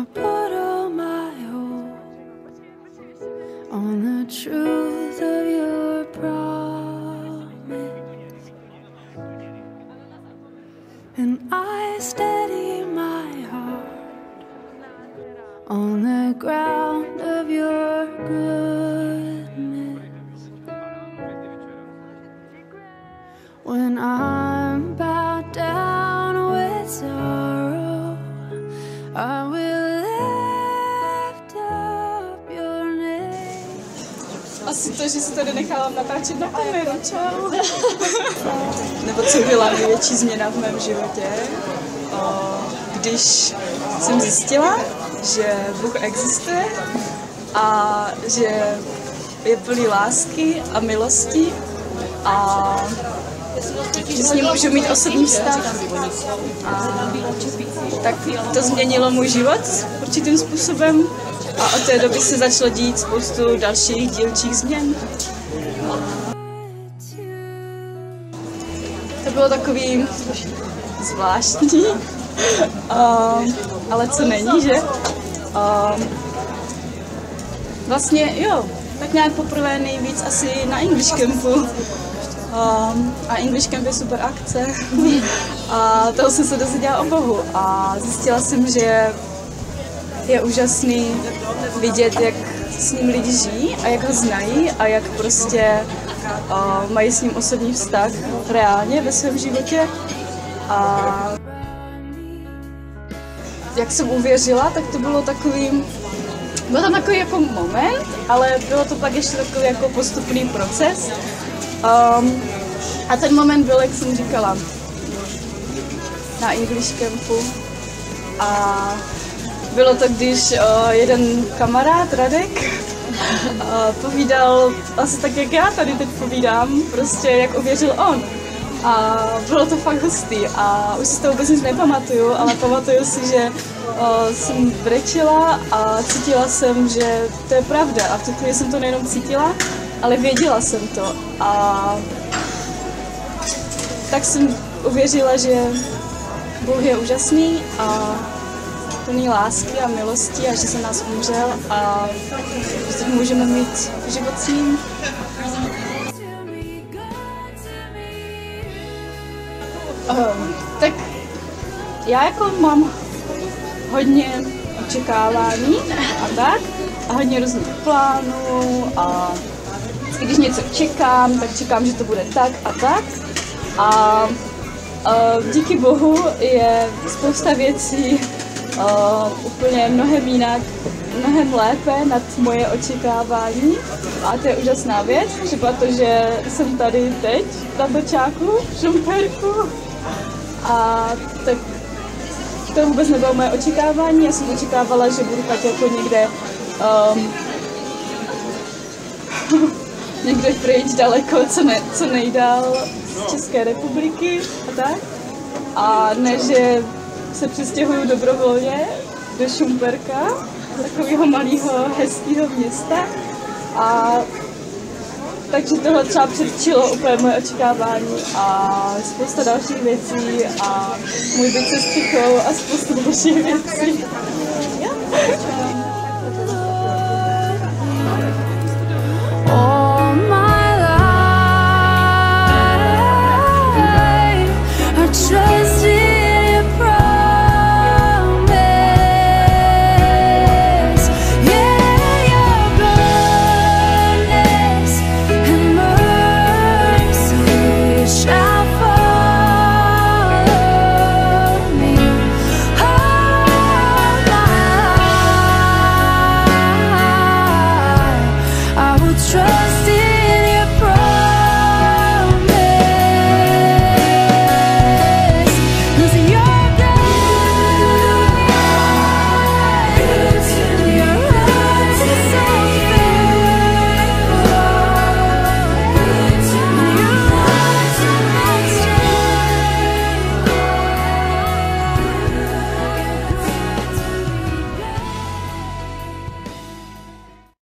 I put all my hope on the truth of your promise, and I steady my heart on the ground of your goodness. When I'm bowed down with sorrow, I will lift up your name. Asi to, že se tady nechávám natáčet na kameru, čau. Nebo co byla největší změna v mém životě, o, když jsem zjistila, že Bůh existuje a že je plný lásky a milosti a že s ním můžu mít osobní vztah. A tak to změnilo můj život určitým způsobem a od té doby se začalo dít spoustu dalších dílčích změn. To bylo takový zvláštní, um, ale co není, že? Um, vlastně jo, tak nějak poprvé nejvíc asi na English Campu. Um, a English Camp je super akce. a toho jsem se dozvěděla o Bohu a zjistila jsem, že je úžasný vidět, jak s ním lidi žijí a jak ho znají a jak prostě uh, mají s ním osobní vztah reálně ve svém životě. A jak jsem uvěřila, tak to bylo takový, byl tam takový jako moment, ale bylo to pak ještě takový jako postupný proces. Um, a ten moment byl, jak jsem říkala, na English Campu. A bylo to, když uh, jeden kamarád, Radek, uh, povídal asi tak, jak já tady teď povídám, prostě jak uvěřil on. A bylo to fakt hustý a už si to vůbec nic nepamatuju, ale pamatuju si, že uh, jsem brečela a cítila jsem, že to je pravda. A v tu chvíli jsem to nejenom cítila, ale věděla jsem to. A tak jsem uvěřila, že Bůh je úžasný a plný lásky a milosti a že se nás umřel a že můžeme mít život s ním. Um, tak já jako mám hodně očekávání a tak a hodně různých plánů a vždycky, když něco čekám, tak čekám, že to bude tak a tak a uh, díky bohu je spousta věcí uh, úplně mnohem jinak, mnohem lépe nad moje očekávání. A to je úžasná věc, třeba to, že jsem tady teď na Točáku, v Šumperku. A tak to vůbec nebylo moje očekávání. Já jsem očekávala, že budu tak jako někde um, někde pryč daleko, co, ne, co nejdál z České republiky a tak. A ne, že se přestěhuju dobrovolně do Šumperka, takového malého, hezkého města. A takže tohle třeba předčilo úplně moje očekávání a spousta dalších věcí a můj byt se střichou a spousta dalších věcí. trust